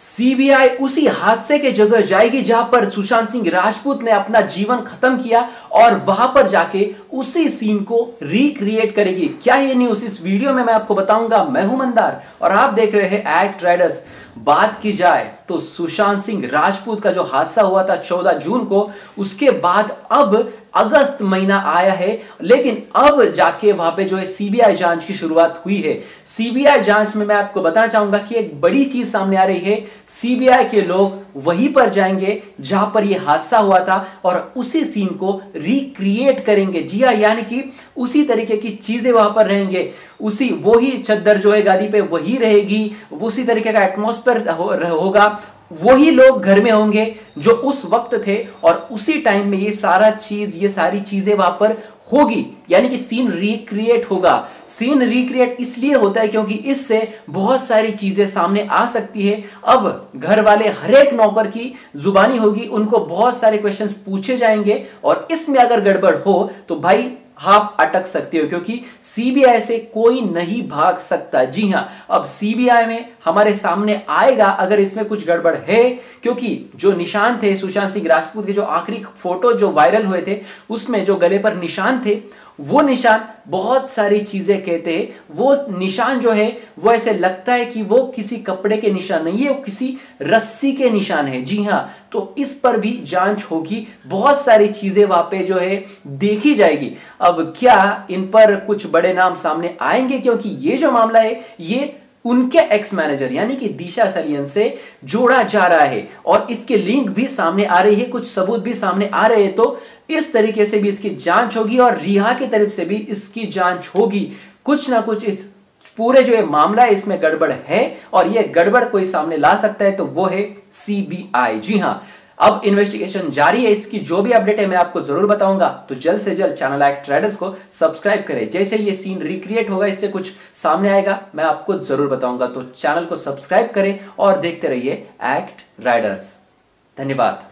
CBI उसी हादसे के जगह जाएगी जहाँ पर सुशांत सिंह राजपूत ने अपना जीवन खत्म किया और वहाँ पर जाके उसी सीन को रिक्रिएट करेगी। क्या ये न्यूज़ इस वीडियो में मैं आपको बताऊँगा। मैं हूँ मंदार और आप देख रहे हैं एक्ट राइडर्स बात की जाए तो सुशांत सिंह राजपूत का जो हादसा हुआ था 14 जून को, उसके बाद अब अगस्त महीना आया है, लेकिन अब जाके वहाँ पे जो है सीबीआई जाँच की शुरुआत हुई है। सीबीआई जाँच में मैं आपको बताना चाहूँगा कि एक बड़ी चीज़ सामने आ रही है। सीबीआई के लोग वहीं पर जाएँगे जहाँ पर यह हादसा हुआ था और उसी सीन को रिक्रिएट करेंगे। जी हाँ यानी कि उसी तरीके की चीज़ें वहाँ पर रहेंगे। उसी, वही चद्दर जो है गादी पे वही रहेगी, उसी तरीके का एटमोस्फेयर होगा। वही लोग घर में होंगे जो उस वक्त थे और उसी टाइम में ये सारा चीज़, ये सारी चीज़ें वहाँ पर होगी। यानी कि सीन रिक्रिएट होगा। सीन रिक्रिएट इसलिए होता है क्योंकि इससे बहुत सारी चीज़ें सामने आ सकती है। अब घर वाले हर एक नौकर की जुबानी होगी, उनको बहुत सारे क्वेश्चंस पूछे जाएँगे और इसमें अगर गड़बड़ हो तो भाई आप अटक सकते हो, क्योंकि सीबीआई से कोई नहीं भाग सकता। जी हाँ, अब सीबीआई में हमारे सामने आएगा अगर इसमें कुछ गड़बड़ है, क्योंकि जो निशान थे, सुशांत सिंह राजपूत के जो आखिरी फ़ोटो जो वायरल हुए थे, उसमें जो गले पर निशान थे वो निशान बहुत सारी चीज़ें कहते हैं। वो निशान जो है, वो ऐसे लगता है कि वो किसी कपड़े के निशान नहीं है, वो किसी रस्सी के निशान है। जी हाँ तो इस पर भी जाँच होगी। बहुत सारी चीज़ें वहाँ पे जो है देखी जाएगी। अब क्या इन पर कुछ बड़े नाम सामने आएँगे? क्योंकि ये जो मामला है, ये उनके एक्स मैनेजर यानी कि दिशा सलियन से जोड़ा जा रहा है। और इसके लिंक भी सामने आ रही है, कुछ सबूत भी सामने आ रहे हैं तो इस तरीके से भी इसकी जाँच होगी और रिहा की तरफ़ से भी इसकी जाँच होगी। कुछ ना कुछ इस पूरे जो ये मामला है, इसमें गड़बड़ है और ये गड़बड़ कोई सामने ला सकता है तो वो है सीबीआई जी हाँ अब इन्वेस्टिगेशन जारी है, इसकी जो भी अपडेट है मैं आपको ज़रूर बताऊँगा। तो जल्द से जल्द चैनल एक्ट ट्रेडर्स को सब्सक्राइब करें। जैसे ये सीन रिक्रिएट होगा, इससे कुछ सामने आएगा, मैं आपको ज़रूर बताऊँगा। तो चैनल को सब्सक्राइब करें और देखते रहिए एक्ट राइडर्स धन्यवाद।